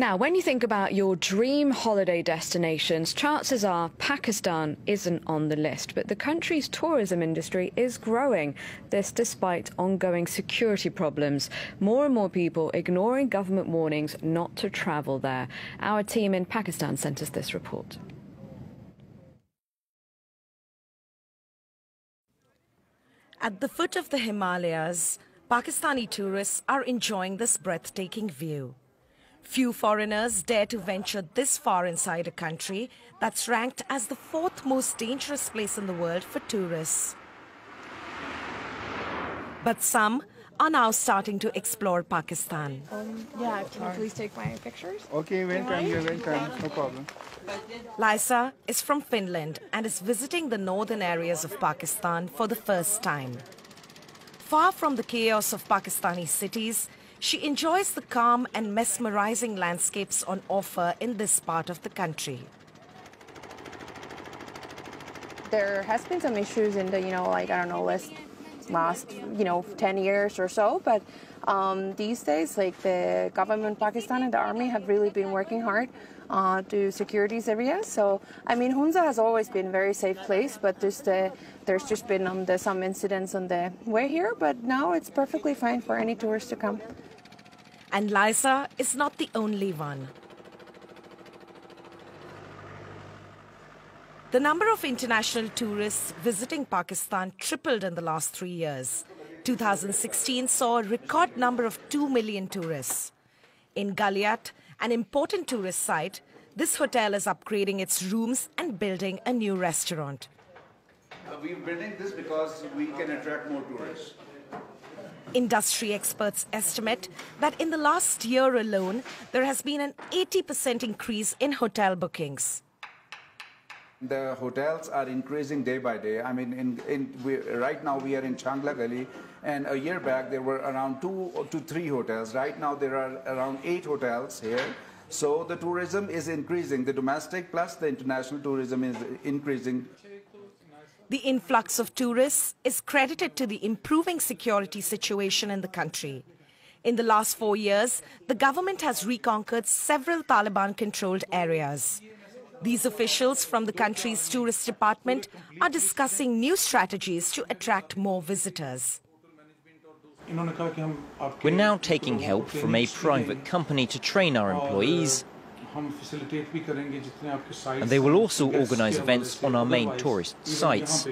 Now, when you think about your dream holiday destinations, chances are Pakistan isn't on the list, but the country's tourism industry is growing. This despite ongoing security problems. More and more people ignoring government warnings not to travel there. Our team in Pakistan sent us this report. At the foot of the Himalayas, Pakistani tourists are enjoying this breathtaking view. Few foreigners dare to venture this far inside a country that's ranked as the fourth most dangerous place in the world for tourists. But some are now starting to explore Pakistan. Um, yeah, can you please take my pictures? Okay, welcome, you're welcome, no problem. Lisa is from Finland and is visiting the northern areas of Pakistan for the first time. Far from the chaos of Pakistani cities, she enjoys the calm and mesmerizing landscapes on offer in this part of the country. There has been some issues in the, you know, like, I don't know, last, last you know, 10 years or so, but um, these days, like the government, Pakistan and the army have really been working hard uh, to secure these areas. So, I mean, Hunza has always been a very safe place, but just, uh, there's just been um, the, some incidents on the way here, but now it's perfectly fine for any tourists to come. And Liza is not the only one. The number of international tourists visiting Pakistan tripled in the last three years. 2016 saw a record number of 2 million tourists. In Galiat, an important tourist site, this hotel is upgrading its rooms and building a new restaurant. Uh, we're building this because we can attract more tourists. Industry experts estimate that in the last year alone, there has been an 80% increase in hotel bookings. The hotels are increasing day by day. I mean, in, in, we, right now we are in Changla Gali, and a year back there were around two to three hotels. Right now there are around eight hotels here. So the tourism is increasing. The domestic plus the international tourism is increasing. The influx of tourists is credited to the improving security situation in the country. In the last four years, the government has reconquered several Taliban-controlled areas. These officials from the country's tourist department are discussing new strategies to attract more visitors. We're now taking help from a private company to train our employees and they will also organise events on our main tourist sites.